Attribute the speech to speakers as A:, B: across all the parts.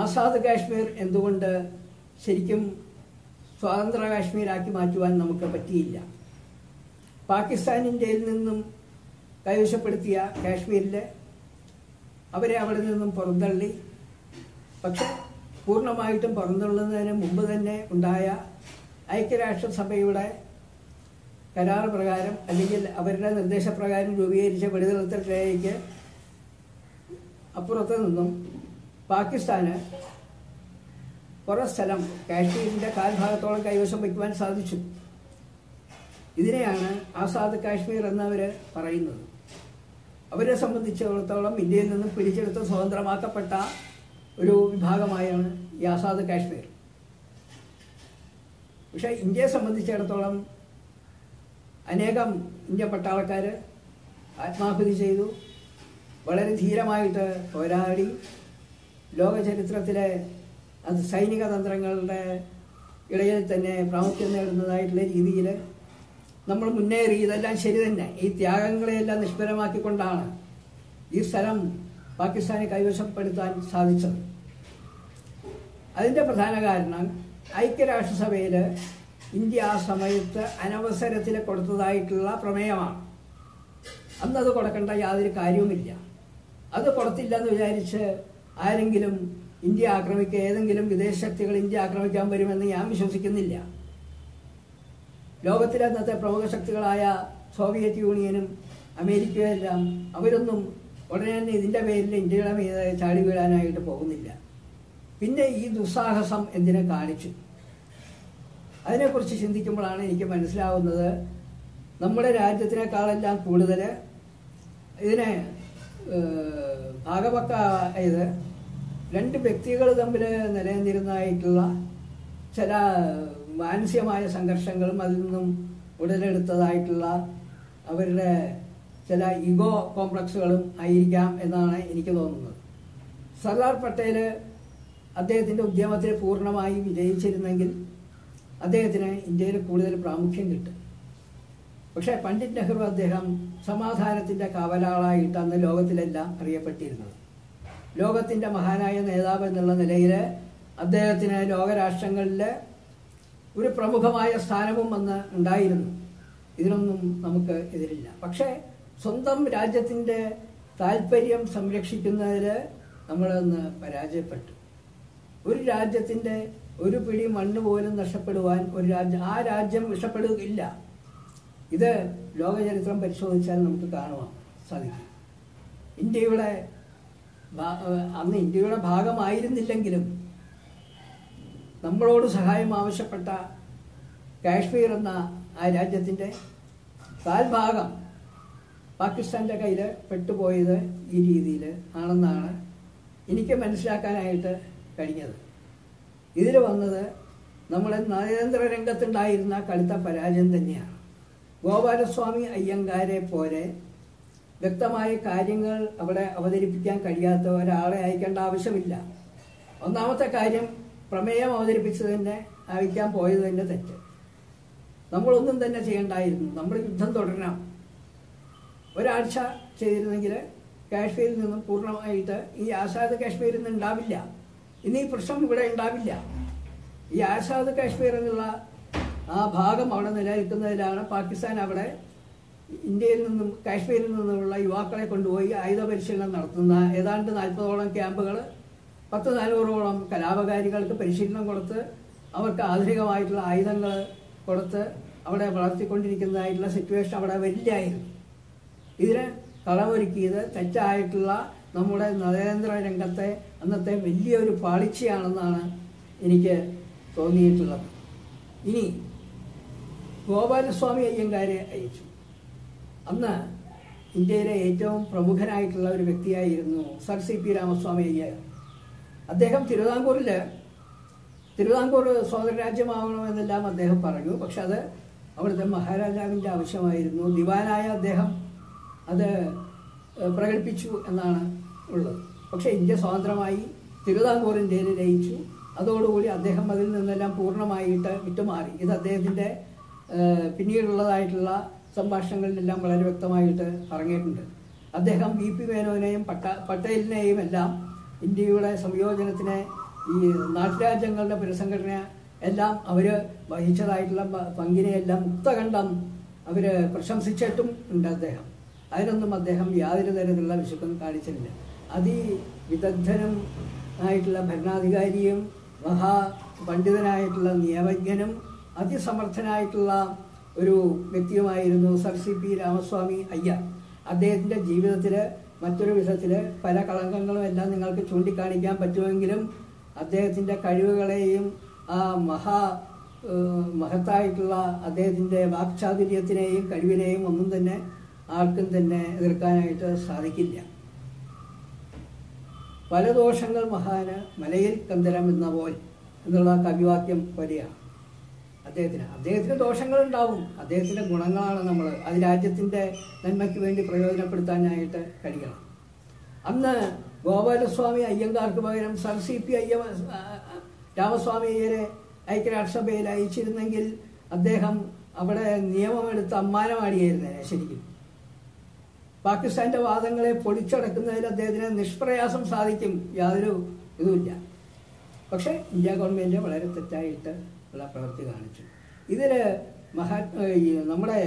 A: ആസാദ് കാശ്മീർ എന്തുകൊണ്ട് ശരിക്കും സ്വതന്ത്ര കാശ്മീരാക്കി മാറ്റുവാൻ നമുക്ക് പറ്റിയില്ല. പാകിസ്ഥാൻ നിന്നും കൈവശപ്പെടുത്തിയ കാശ്മീരിൽ അവരെ അവിടെ നിന്നും പുറന്തള്ളി. പക്ഷെ പൂർണമായിട്ടും പുറന്തള്ളുന്നതിന് മുമ്പ് തന്നെ ഉണ്ടായ ഐക്യരാഷ്ട്രസഭയുടെ കരാർ പ്രകാരം അല്ലെങ്കിൽ അവരുടെ നിർദ്ദേശപ്രകാരം രൂപീകരിച്ച വെടിനിർത്തലിലേക്ക് അപ്പുറത്ത് നിന്നും പാകിസ്ഥാന് കുറേ സ്ഥലം കാശ്മീരിന്റെ കാൽഭാഗത്തോളം കൈവശം വയ്ക്കുവാൻ സാധിച്ചു. ഇതിനെയാണ് ആസാദ് കാശ്മീർ എന്നവർ പറയുന്നത്. അവരെ സംബന്ധിച്ചിടത്തോളം ഇന്ത്യയിൽ നിന്നും പിടിച്ചെടുത്ത് സ്വതന്ത്രമാക്കപ്പെട്ട ഒരു വിഭാഗമായാണ് ഈ ആസാദ് കാശ്മീർ. പക്ഷേ ഇന്ത്യയെ സംബന്ധിച്ചിടത്തോളം അനേകം ഇന്ത്യ പട്ടാളക്കാർ ആത്മാഹുതി ചെയ്തു വളരെ ധീരമായിട്ട് പോരാടി ലോക ചരിത്രത്തിലെ അത് സൈനിക തന്ത്രങ്ങളുടെ ഇടയിൽ തന്നെ പ്രാമുഖ്യം നേടുന്നതായിട്ടുള്ള രീതിയിൽ നമ്മൾ മുന്നേറി. ഇതെല്ലാം ശരി തന്നെ. ഈ ത്യാഗങ്ങളെയെല്ലാം നിഷ്ഫലമാക്കിക്കൊണ്ടാണ് ഈ സ്ഥലം പാകിസ്ഥാനെ കൈവശപ്പെടുത്താൻ സാധിച്ചത്. അതിന്റെ പ്രധാന കാരണം ഐക്യരാഷ്ട്രസഭയിൽ ഇന്ത്യ ആ സമയത്ത് അനവസരത്തിൽ കൊടുത്തതായിട്ടുള്ള പ്രമേയമാണ്. അന്നത് കൊടുക്കേണ്ട യാതൊരു കാര്യവുമില്ല. അത് കൊടുത്തില്ലെന്ന് വിചാരിച്ച് ആരെങ്കിലും ഇന്ത്യ ആക്രമിക്കുക ഏതെങ്കിലും വിദേശ ശക്തികൾ ഇന്ത്യ ആക്രമിക്കാൻ വരുമെന്ന് ഞാൻ വിശ്വസിക്കുന്നില്ല. ലോകത്തിലെ അന്നത്തെ പ്രമുഖ ശക്തികളായ സോവിയറ്റ് യൂണിയനും അമേരിക്കയും എല്ലാം അവരൊന്നും ഉടനെ തന്നെ ഇതിന്റെ പേരിൽ ഇന്ത്യയുടെ മീതെ ചാടി വീഴാനായിട്ട് പോകുന്നില്ല. പിന്നെ ഈ ദുസ്സാഹസം എന്തിനെ കാണിച്ചു? അതിനെക്കുറിച്ച് ചിന്തിക്കുമ്പോഴാണ് എനിക്ക് മനസ്സിലാവുന്നത് നമ്മുടെ രാജ്യത്തിനേക്കാളെല്ലാം കൂടുതൽ ഇതിനെ ഭാഗപക്ക ഇത് രണ്ട് വ്യക്തികൾ തമ്മിൽ നിലനിന്നിരുന്നതായിട്ടുള്ള ചില മാനസികമായ സംഘർഷങ്ങളും അതിൽ നിന്നും ഉടലെടുത്തതായിട്ടുള്ള അവരുടെ ചില ഇഗോ കോംപ്ലക്സുകളും ആയിരിക്കാം എന്നാണ് എനിക്ക് തോന്നുന്നത്. സർദാർ പട്ടേൽ അദ്ദേഹത്തിന്റെ ഉദ്യമത്തിൽ പൂർണമായി വിജയിച്ചിരുന്നെങ്കിൽ അദ്ദേഹത്തിന് ഇന്ത്യയിൽ കൂടുതൽ പ്രാമുഖ്യം കിട്ടും. പക്ഷേ പണ്ഡിറ്റ് നെഹ്റു അദ്ദേഹം സമാധാനത്തിന്റെ കാവലാളായിട്ട് അന്ന് ലോകത്തിലെല്ലാം അറിയപ്പെട്ടിരുന്നത്. ലോകത്തിന്റെ മഹാനായ നേതാവ് എന്നുള്ള നിലയിൽ അദ്ദേഹത്തിന് ലോകരാഷ്ട്രങ്ങളിൽ ഒരു പ്രമുഖമായ സ്ഥാനവും അന്ന് ഉണ്ടായിരുന്നു. ഇതിനൊന്നും നമുക്ക് എതിരില്ല. പക്ഷേ സ്വന്തം രാജ്യത്തിന്റെ താല്പര്യം സംരക്ഷിക്കുന്നതിൽ നമ്മളൊന്ന് പരാജയപ്പെട്ടു. ഒരു രാജ്യത്തിന്റെ ഒരു പിടി മണ്ണ് പോലും നഷ്ടപ്പെടുവാൻ ഒരു രാജ്യം ആ രാജ്യം ഇഷ്ടപ്പെടുകയില്ല ഇത് ലോകചരിത്രം പരിശോധിച്ചാൽ നമുക്ക് കാണുവാൻ സാധിക്കും. ഇന്ത്യയുടെ അന്ന് ഇന്ത്യയുടെ ഭാഗമായിരുന്നില്ലെങ്കിലും നമ്മളോട് സഹായം ആവശ്യപ്പെട്ട കാശ്മീർ എന്ന ആ രാജ്യത്തിന്റെ കാൽഭാഗം പാകിസ്ഥാന്റെ കയ്യിൽ പെട്ടുപോയത് ഈ രീതിയിൽ ആണെന്നാണ് എനിക്ക് മനസ്സിലാക്കാനായിട്ട് കഴിഞ്ഞത്. ഇതിൽ വന്നത് നമ്മുടെ നയതന്ത്ര രംഗത്തുണ്ടായിരുന്ന കടുത്ത പരാജയം തന്നെയാണ്. ഗോപാലസ്വാമി അയ്യങ്കാരെ പോലെ വ്യക്തമായ കാര്യങ്ങൾ അവിടെ അവതരിപ്പിക്കാൻ കഴിയാത്ത ഒരാളെ അയക്കേണ്ട ആവശ്യമില്ല. ഒന്നാമത്തെ കാര്യം പ്രമേയം അവതരിപ്പിച്ചതിന്റെ അയക്കാൻ പോയത് തന്നെ തെറ്റ്. നമ്മളൊന്നും തന്നെ ചെയ്യണ്ടായിരുന്നു. നമ്മൾ യുദ്ധം തുടരണം. ഒരാഴ്ച ചെയ്തിരുന്നെങ്കിൽ കാശ്മീരിൽ നിന്നും പൂർണമായിട്ട് ഈ ആസാദ് കാശ്മീരിൽ നിന്ന് ഉണ്ടാവില്ല. ഇനി ഈ പ്രശ്നം ഇവിടെ ഉണ്ടാവില്ല. ഈ ആസാദ് കാശ്മീർ എന്നുള്ള ആ ഭാഗം അവിടെ നിലനിൽക്കുന്നതിലാണ് പാകിസ്ഥാൻ അവിടെ ഇന്ത്യയിൽ നിന്നും കാശ്മീരിൽ നിന്നുമുള്ള യുവാക്കളെ കൊണ്ടുപോയി ആയുധ പരിശീലനം നടത്തുന്ന ഏതാണ്ട് നാൽപ്പതോളം ക്യാമ്പുകൾ പത്ത് നാനൂറോളം കലാപകാരികൾക്ക് പരിശീലനം കൊടുത്ത് അവർക്ക് ആധുനികമായിട്ടുള്ള ആയുധങ്ങൾ കൊടുത്ത് അവിടെ വളർത്തിക്കൊണ്ടിരിക്കുന്നതായിട്ടുള്ള സിറ്റുവേഷൻ അവിടെ വരില്ലായിരുന്നു. ഇതിന് കളമൊരുക്കിയത് തെറ്റായിട്ടുള്ള നമ്മുടെ നരേന്ദ്ര രംഗത്തെ അന്നത്തെ വലിയൊരു പാളിച്ചയാണെന്നാണ് എനിക്ക് തോന്നിയിട്ടുള്ളത്. ഇനി ഗോപാലസ്വാമി അയ്യങ്കാരെ അയച്ചു. അന്ന് ഇന്ത്യയിലെ ഏറ്റവും പ്രമുഖനായിട്ടുള്ള ഒരു വ്യക്തിയായിരുന്നു sir C P Ramaswami Iyer. അദ്ദേഹം തിരുവിതാംകൂറിൽ തിരുവിതാംകൂർ സ്വതന്ത്ര രാജ്യമാകണമെന്നെല്ലാം അദ്ദേഹം പറഞ്ഞു. പക്ഷെ അത് അവിടുത്തെ മഹാരാജാവിന്റെ ആവശ്യമായിരുന്നു. ദിവാനായ അദ്ദേഹം അത് പ്രകടിപ്പിച്ചു എന്നാണ് ഉള്ളത്. പക്ഷെ ഇന്ത്യ സ്വതന്ത്രമായി തിരുവിതാംകൂർ ഇന്ത്യയിൽ ലയിച്ചു അതോടുകൂടി അദ്ദേഹം അതിൽ നിന്നെല്ലാം പൂർണമായിട്ട് വിട്ടുമാറി. ഇത് അദ്ദേഹത്തിന്റെ പിന്നീടുള്ളതായിട്ടുള്ള സംഭാഷണങ്ങളിലെല്ലാം വളരെ വ്യക്തമായിട്ട് പറഞ്ഞിട്ടുണ്ട്. അദ്ദേഹം വി പി മേനോനെയും പട്ട പട്ടേലിനെയും എല്ലാം ഇന്ത്യയുടെ സംയോജനത്തിനെ ഈ നാട്ടുരാജ്യങ്ങളുടെ പുനഃസംഘടന എല്ലാം അവർ വഹിച്ചതായിട്ടുള്ള പങ്കിനെയെല്ലാം മുക്തകണ്ഠം അവർ പ്രശംസിച്ചിട്ടും ഉണ്ട് അദ്ദേഹം. അതിനൊന്നും അദ്ദേഹം യാതൊരു തരത്തിലുള്ള വിശുദ്ധം കാണിച്ചിട്ടില്ല. അതിവിദഗ്ധനും ആയിട്ടുള്ള ഭരണാധികാരിയും മഹാ പണ്ഡിതനായിട്ടുള്ള നിയമജ്ഞനും അതിസമർത്ഥനായിട്ടുള്ള ഒരു വ്യക്തിയുമായിരുന്നു sir C P Ramaswami Iyer അദ്ദേഹത്തിന്റെ ജീവിതത്തിൽ മറ്റൊരു വിധത്തിൽ പല കളങ്കങ്ങളും എല്ലാം നിങ്ങൾക്ക് ചൂണ്ടിക്കാണിക്കാൻ പറ്റുമെങ്കിലും അദ്ദേഹത്തിന്റെ കഴിവുകളെയും ആ മഹാ മഹത്തായിട്ടുള്ള അദ്ദേഹത്തിന്റെ വാക്ചാതുര്യത്തിനെയും കഴിവിനെയും ഒന്നും തന്നെ ആർക്കും തന്നെ എതിർക്കാനായിട്ട് സാധിക്കില്ല. പല ദോഷങ്ങൾ മഹാന് മലയിൽ കന്തരം എന്ന പോൽ എന്നുള്ള കവിവാക്യം വരികയാണ് അദ്ദേഹത്തിന്. അദ്ദേഹത്തിന് ദോഷങ്ങളുണ്ടാവും. അദ്ദേഹത്തിന്റെ ഗുണങ്ങളാണ് നമ്മൾ അത് രാജ്യത്തിന്റെ നന്മയ്ക്ക് വേണ്ടി പ്രയോജനപ്പെടുത്താനായിട്ട് കഴിയണം. അന്ന് ഗോപാലസ്വാമി അയ്യങ്കാർക്ക് പകരം സർ സി പി അയ്യ രാമസ്വാമി അയ്യരെ ഐക്യരാഷ്ട്രസഭയിൽ അയച്ചിരുന്നെങ്കിൽ അദ്ദേഹം അവിടെ നിയമമെടുത്ത് അമ്മാനമാടിയായിരുന്നേനെ ശരിക്കും. പാകിസ്ഥാന്റെ വാദങ്ങളെ പൊളിച്ചടക്കുന്നതിൽ അദ്ദേഹത്തിന് നിഷ്പ്രയാസം സാധിക്കും. യാതൊരു ഇതുമില്ല. പക്ഷേ ഇന്ത്യ ഗവൺമെന്റ് വളരെ തെറ്റായിട്ട് ഉള്ള പ്രവൃത്തി കാണിച്ചു. ഇതിൽ മഹാത്മാ നമ്മുടെ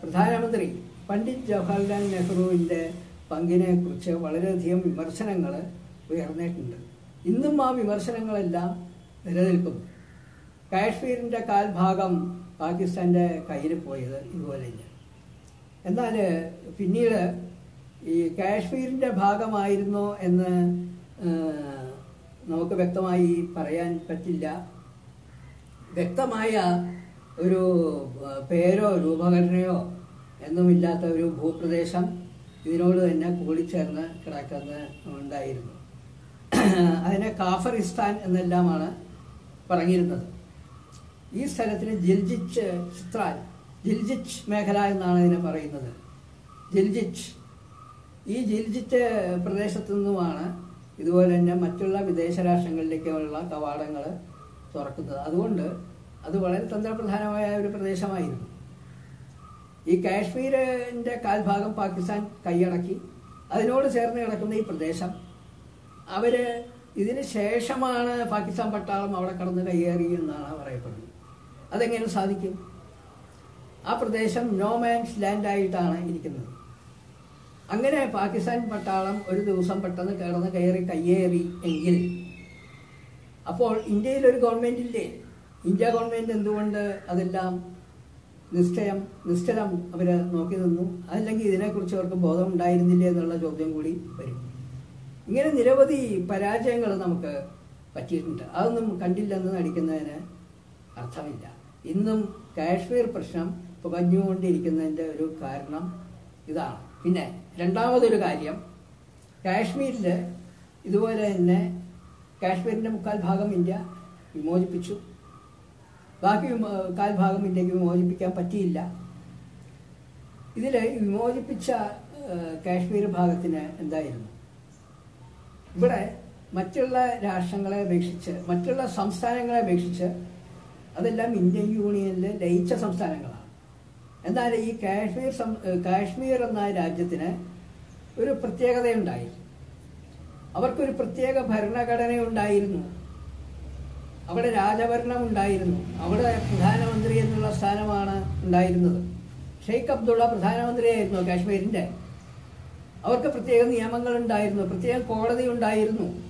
A: പ്രധാനമന്ത്രി പണ്ഡിറ്റ് ജവഹർലാൽ നെഹ്റുവിന്റെ പങ്കിനെ കുറിച്ച് വളരെയധികം വിമർശനങ്ങൾ ഉയർന്നിട്ടുണ്ട്. ഇന്നും ആ വിമർശനങ്ങളെല്ലാം നിലനിൽക്കുന്നു. കാശ്മീരിന്റെ കാൽഭാഗം പാകിസ്ഥാന്റെ കയ്യിൽ പോയത് ഇതുപോലെ തന്നെയാണ്. എന്നാൽ പിന്നീട് ഈ കാശ്മീരിന്റെ ഭാഗമായിരുന്നോ എന്ന് നമുക്ക് വ്യക്തമായി പറയാൻ പറ്റില്ല. വ്യക്തമായ ഒരു പേരോ രൂപഘടനയോ എന്നുമില്ലാത്ത ഒരു ഭൂപ്രദേശം ഇതിനോട് തന്നെ കൂടിച്ചേർന്ന് കിടക്കുന്ന ഉണ്ടായിരുന്നു. അതിനെ കാഫറിസ്ഥാൻ എന്നെല്ലാമാണ് പറഞ്ഞിരുന്നത്. ഈ സ്ഥലത്തിന് ജിൽജിച്ച് ചിത്രാൽ ജിൽജിച്ച് മേഖല എന്നാണ് ഇതിനെ പറയുന്നത്. ജിൽജിച്ച്. ഈ ജിൽജിച്ച് പ്രദേശത്തു നിന്നുമാണ് ഇതുപോലെ തന്നെ മറ്റുള്ള വിദേശ രാഷ്ട്രങ്ങളിലേക്കുള്ള കവാടങ്ങൾ തുറക്കുന്നത്. അതുകൊണ്ട് അത് വളരെ തന്ത്രപ്രധാനമായ ഒരു പ്രദേശമായിരുന്നു. ഈ കാശ്മീരിന്റെ കാൽഭാഗം പാകിസ്ഥാൻ കൈയടക്കി. അതിനോട് ചേർന്ന് കിടക്കുന്ന ഈ പ്രദേശം അവർ ഇതിന് ശേഷമാണ് പാകിസ്ഥാൻ പട്ടാളം അവിടെ കടന്ന് കയ്യേറി എന്നാണ് പറയപ്പെടുന്നത്. അതെങ്ങനെ സാധിക്കും? ആ പ്രദേശം നോ മാൻസ് ലാൻഡ് ആയിട്ടാണ് ഇരിക്കുന്നത്. അങ്ങനെ പാകിസ്ഥാൻ പട്ടാളം ഒരു ദിവസം പെട്ടെന്ന് കയറുന്ന കയറി കയ്യേറി എങ്കിൽ. അപ്പോൾ ഇന്ത്യയിൽ ഒരു ഗവൺമെന്റ് ഇല്ലേ? ഇന്ത്യ ഗവൺമെന്റ് എന്തുകൊണ്ട് അതെല്ലാം നിശ്ചയം നിശ്ചലം അവർ നോക്കി നിന്നു? അല്ലെങ്കിൽ ഇതിനെക്കുറിച്ച് അവർക്ക് ബോധം ഉണ്ടായിരുന്നില്ലേ എന്നുള്ള ചോദ്യം കൂടി വരും. ഇങ്ങനെ നിരവധി പരാജയങ്ങൾ നമുക്ക് പറ്റിയിട്ടുണ്ട്. അതൊന്നും കണ്ടില്ലെന്ന് നടിക്കുന്നതിന് അർത്ഥമില്ല. ഇന്നും കാശ്മീർ പ്രശ്നം പുകഞ്ഞുകൊണ്ടിരിക്കുന്നതിന്റെ ഒരു കാരണം ഇതാണ്. പിന്നെ രണ്ടാമതൊരു കാര്യം കാശ്മീരിൽ ഇതുപോലെ തന്നെ കാശ്മീരിന്റെ മുക്കാൽ ഭാഗം ഇന്ത്യ വിമോചിപ്പിച്ചു. ബാക്കി കാൽ ഭാഗം ഇന്ത്യയ്ക്ക് വിമോചിപ്പിക്കാൻ പറ്റിയില്ല. ഇതിൽ വിമോചിപ്പിച്ച കാശ്മീർ ഭാഗത്തിന് എന്തായിരുന്നു? ഇവിടെ മറ്റുള്ള രാഷ്ട്രങ്ങളെ അപേക്ഷിച്ച് മറ്റുള്ള സംസ്ഥാനങ്ങളെ അപേക്ഷിച്ച് അതെല്ലാം ഇന്ത്യൻ യൂണിയനിൽ ലയിച്ച സംസ്ഥാനങ്ങളാണ്. എന്നാൽ ഈ കാശ്മീർ കാശ്മീർ എന്ന രാജ്യത്തിന് ഒരു പ്രത്യേകതയുണ്ടായി. അവർക്കൊരു പ്രത്യേക ഭരണഘടന ഉണ്ടായിരുന്നു. അവിടെ രാജഭരണം ഉണ്ടായിരുന്നു. അവിടെ പ്രധാനമന്ത്രി എന്നുള്ള സ്ഥാനമാണ് ഉണ്ടായിരുന്നത്. ഷെയ്ഖ് അബ്ദുള്ള പ്രധാനമന്ത്രിയായിരുന്നു കാശ്മീരിന്റെ. അവർക്ക് പ്രത്യേക നിയമങ്ങൾ ഉണ്ടായിരുന്നു പ്രത്യേക കോടതി ഉണ്ടായിരുന്നു.